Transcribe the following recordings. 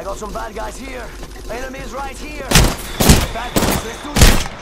I got some bad guys here. Enemies right here. Bad guys, let's do this.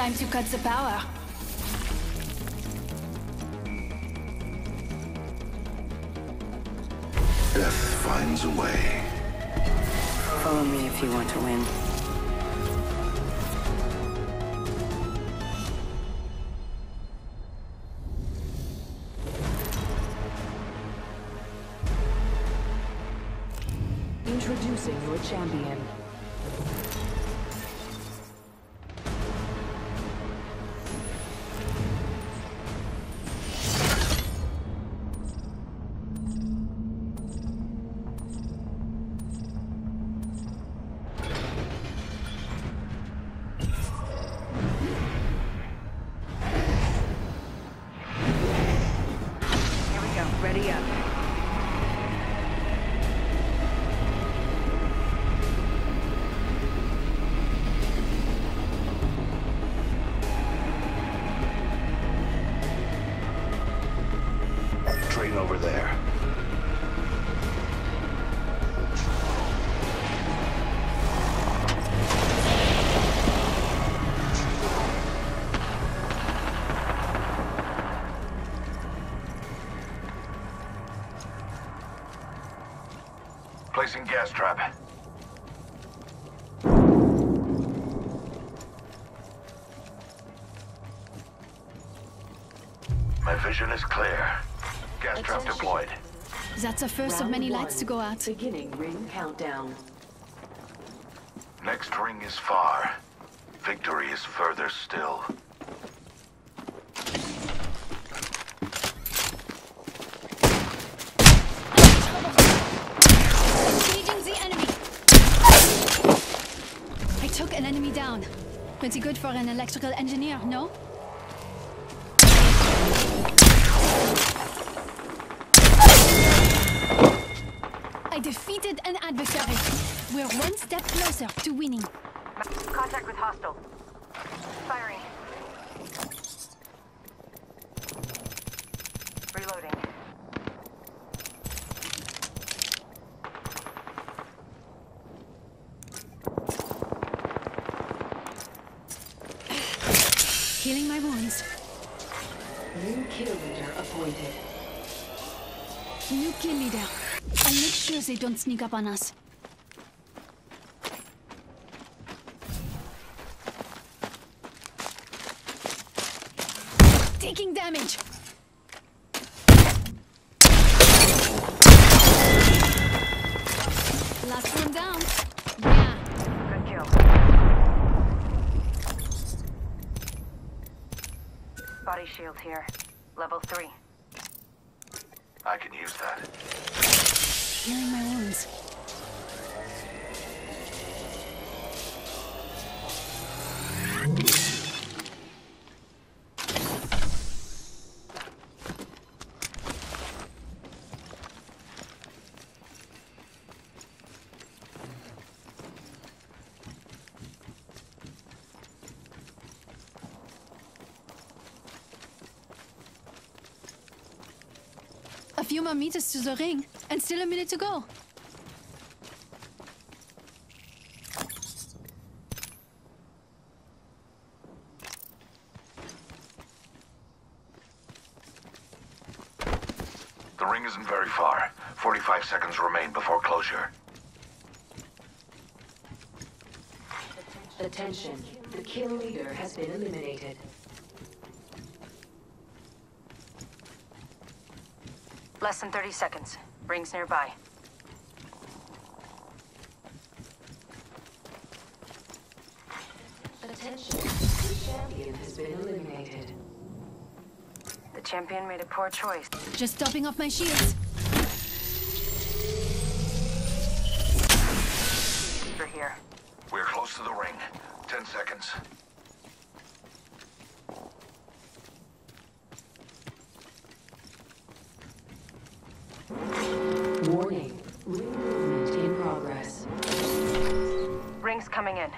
Time to cut the power. Death finds a way. Follow me if you want to win. Introducing your champion. Placing gas trap. My vision is clear. Gas trap deployed. That's the first of many one. lights to go out. Beginning ring countdown. Next ring is far. Victory is further still. Engaging the enemy. I took an enemy down. Pretty good for an electrical engineer, no? I defeated an adversary. We're one step closer to winning. Contact with hostile. Firing. Healing my wounds. New kill leader appointed. New kill leader. I'll make sure they don't sneak up on us. Shield here. Level 3. I can use that. Healing my wounds. Few more meters to the ring, and still a minute to go. The ring isn't very far. 45 seconds remain before closure. Attention. The kill leader has been eliminated. Less than 30 seconds. Rings nearby. Attention. The champion has been eliminated. The champion made a poor choice. Just topping off my shields. For here. We're close to the ring. 10 seconds. Coming in.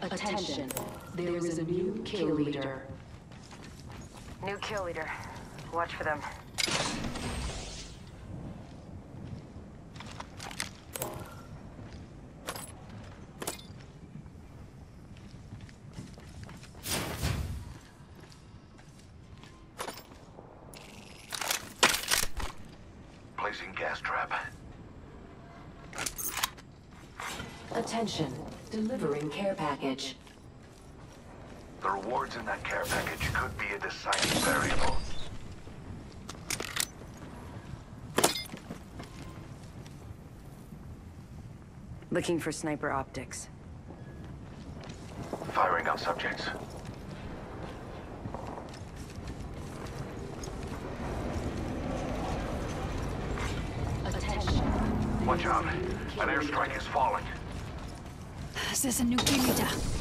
Attention. There is a new kill leader. New kill leader. Watch for them. Placing gas trap. Attention. Delivering care package. The rewards in that care package could be a deciding variable. Looking for sniper optics. Firing on subjects. Attention. Watch out. An airstrike is falling. There's a new kill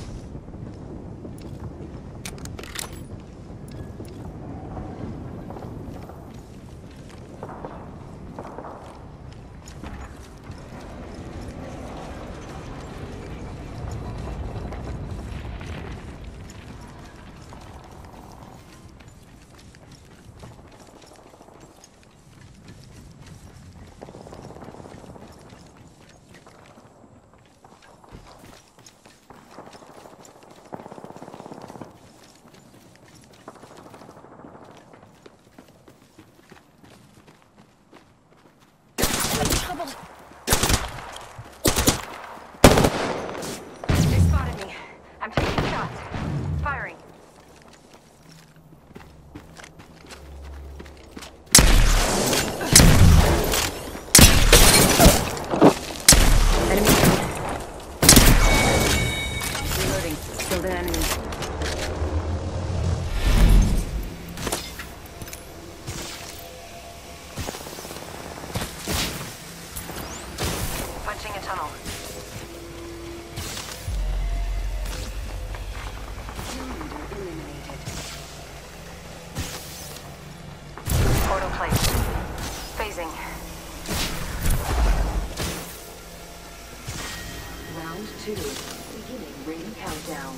countdown.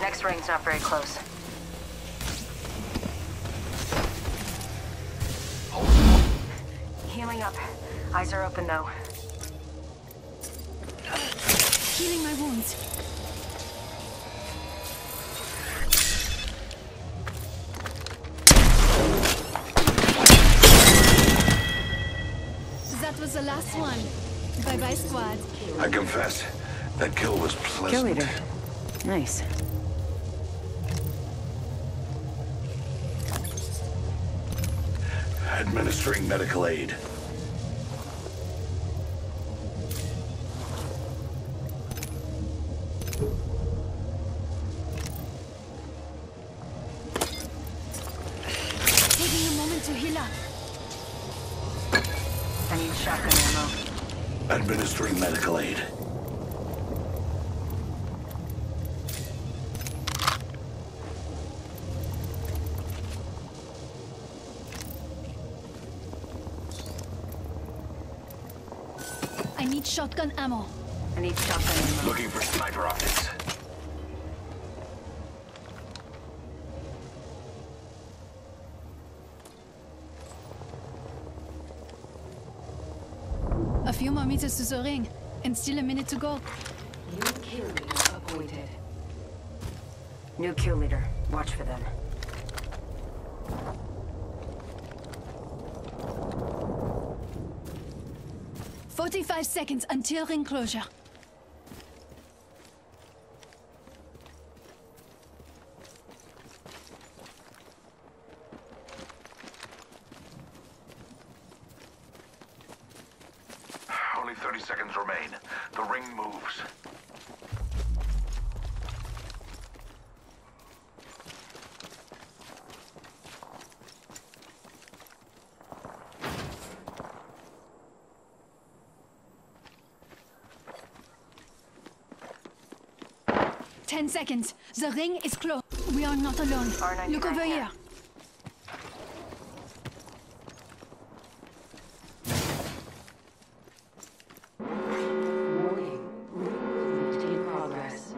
Next ring's not very close. Healing up. Eyes are open though. Healing my wounds. That was the last one. Bye bye, squad. I confess, that kill was pleasant. Kill leader. Nice. Administering medical aid. Taking a moment to heal up. I need shotgun ammo. Administering medical aid. I need shotgun ammo. I need shotgun ammo. Looking for sniper optics. A few more meters to the ring, and still a minute to go. New kill leader appointed. New kill leader. Watch for them. Forty-five seconds until ring closure. Only 30 seconds remain. The ring moves. Ten seconds. The ring is closed. We are not alone. Look over here. here. Warning. Ring movement in progress.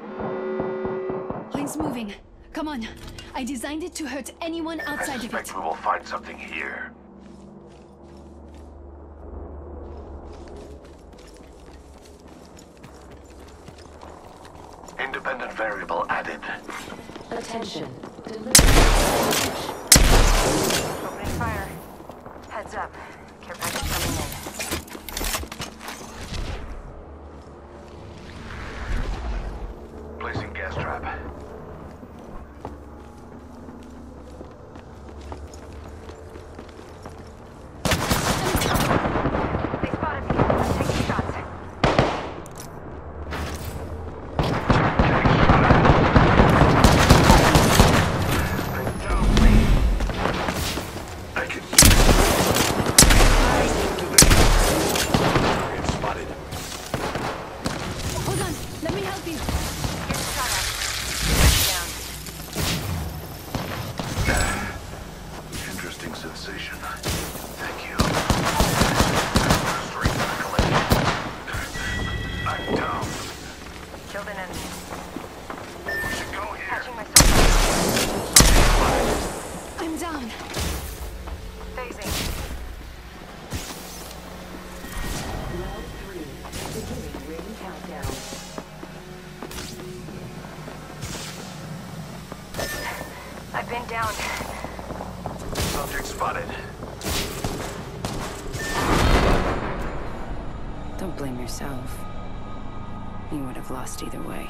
Ring's moving. Come on. I designed it to hurt anyone outside of suspect we will find something here. Independent variable added. Attention. Delivery. Opening fire. Heads up. Care package coming in. I've been downed. Subject spotted. Don't blame yourself. You would have lost either way.